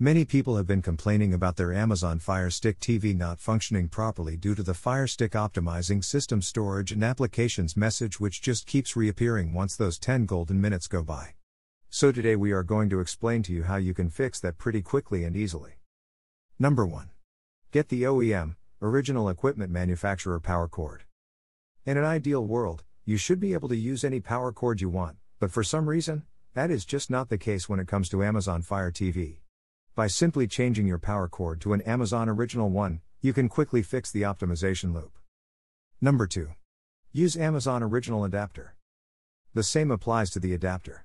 Many people have been complaining about their Amazon Fire Stick TV not functioning properly due to the Fire Stick optimizing system storage and applications message, which just keeps reappearing once those 10 golden minutes go by. So, today we are going to explain to you how you can fix that pretty quickly and easily. Number 1. Get the OEM, original equipment manufacturer power cord. In an ideal world, you should be able to use any power cord you want, but for some reason, that is just not the case when it comes to Amazon Fire TV. By simply changing your power cord to an Amazon Original one, you can quickly fix the optimization loop. Number 2. Use Amazon Original Adapter. The same applies to the adapter.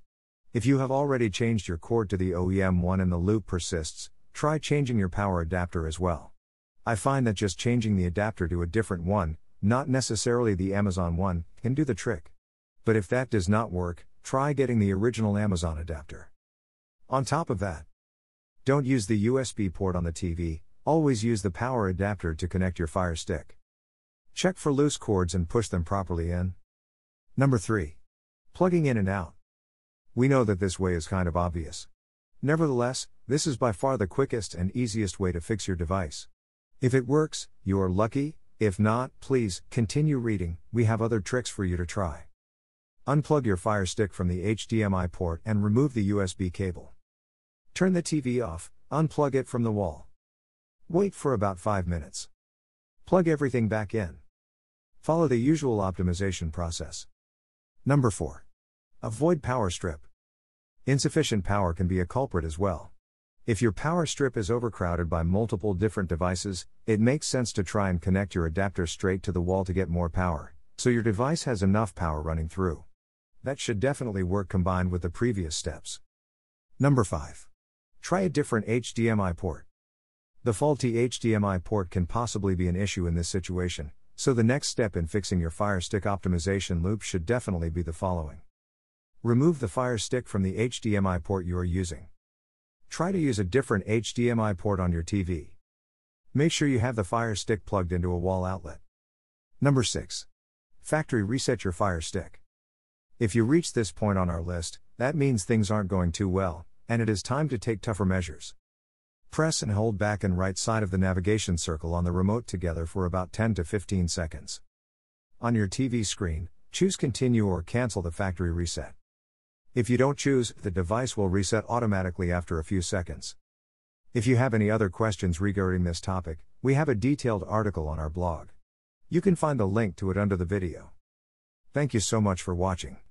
If you have already changed your cord to the OEM one and the loop persists, try changing your power adapter as well. I find that just changing the adapter to a different one, not necessarily the Amazon one, can do the trick. But if that does not work, try getting the original Amazon adapter. On top of that, don't use the USB port on the TV, always use the power adapter to connect your Fire Stick. Check for loose cords and push them properly in. Number 3. Plugging in and out. We know that this way is kind of obvious. Nevertheless, this is by far the quickest and easiest way to fix your device. If it works, you are lucky, if not, please continue reading, we have other tricks for you to try. Unplug your Fire Stick from the HDMI port and remove the USB cable. Turn the TV off, unplug it from the wall. Wait for about 5 minutes. Plug everything back in. Follow the usual optimization process. Number 4. Avoid power strip. Insufficient power can be a culprit as well. If your power strip is overcrowded by multiple different devices, it makes sense to try and connect your adapter straight to the wall to get more power, so your device has enough power running through. That should definitely work combined with the previous steps. Number 5. Try a different HDMI port. The faulty HDMI port can possibly be an issue in this situation, so the next step in fixing your Fire Stick optimization loop should definitely be the following. Remove the Fire Stick from the HDMI port you are using. Try to use a different HDMI port on your TV. Make sure you have the Fire Stick plugged into a wall outlet. Number 6. Factory reset your Fire Stick. If you reach this point on our list, that means things aren't going too well, and it is time to take tougher measures. Press and hold back and right side of the navigation circle on the remote together for about 10 to 15 seconds. On your TV screen, choose Continue or Cancel the factory reset. If you don't choose, the device will reset automatically after a few seconds. If you have any other questions regarding this topic, we have a detailed article on our blog. You can find the link to it under the video. Thank you so much for watching.